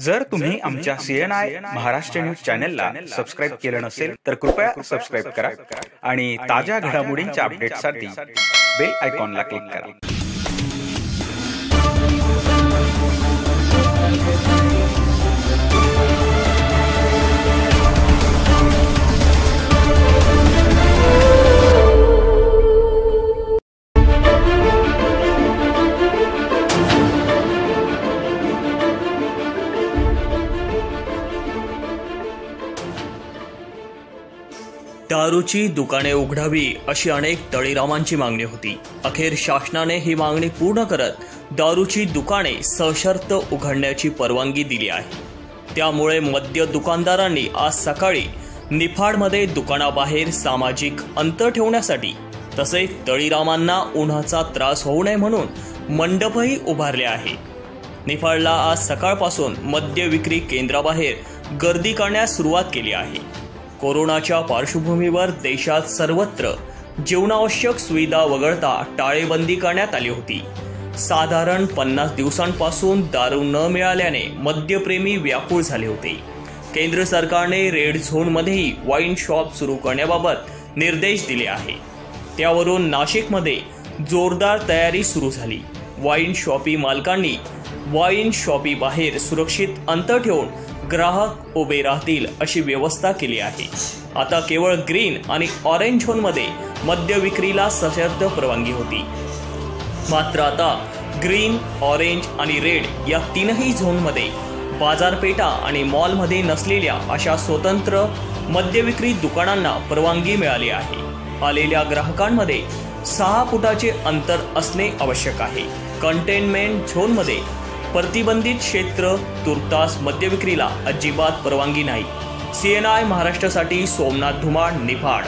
जर तुम्ही आमच्या सीएनआय महाराष्ट्र न्यूज चॅनलला सबस्क्राईब केलं नसेल तर कृपया सबस्क्राईब करा आणि ताज्या घडामोडींच्या अपडेटसाठी बेल आयकॉनला क्लिक करा. दारूची दुकाने उघडावी अशी अनेक तळीरामांची मागणी होती. अखेर शासनाने ही मागणी पूर्ण करत दारूची दुकाने सशर्त उघडण्याची परवानगी दिली आहे. त्यामुळे मद्य दुकानदारांनी आज सकाळी निफाडमध्ये दुकानाबाहेर सामाजिक अंतर ठेवण्यासाठी तसेच तळीरामांना उन्हाचा त्रास होऊ नये म्हणून मंडपही उभारले आहे. निफाडला आज सकाळपासून मद्य विक्री केंद्राबाहेर गर्दी करण्यास सुरुवात केली आहे. कोरोनाच्या पार्श्वभूमीवर देशात सर्वत्र जीवनावश्यक सुविधा वगळता टाळेबंदी करण्यात आली होती. साधारण पन्नास दिवसांपासून दारू न मिळाल्याने मद्यप्रेमी व्याकुळ झाले होते. केंद्र सरकारने रेड झोनमध्येही वाईन शॉप सुरू करण्याबाबत निर्देश दिले आहे. त्यावरून नाशिकमध्ये जोरदार तयारी सुरू झाली. वाईन शॉपी मालकांनी वाईन शॉपी बाहेर सुरक्षित अंतर ठेवून ग्राहक उभे राहतील अशी व्यवस्था केली आहे. आता केवळ ग्रीन आणि ऑरेंज झोनमध्ये मद्य विक्रीला सशर्त परवानगी होती. मात्र आता ग्रीन ऑरेंज आणि रेड या तीनही झोनमध्ये बाजारपेठा आणि मॉलमध्ये नसलेल्या अशा स्वतंत्र मद्यविक्री दुकानांना परवानगी मिळाली आहे. आलेल्या ग्राहकांमध्ये सहा फुटाचे अंतर असणे आवश्यक आहे. कंटेनमेंट झोनमध्ये प्रतिबंधित क्षेत्र तुर्तास मद्यविक्रीला अजिबात परवानगी नाही. सीएनआय महाराष्ट्रासाठी सोमनाथ धुमाळ निफाड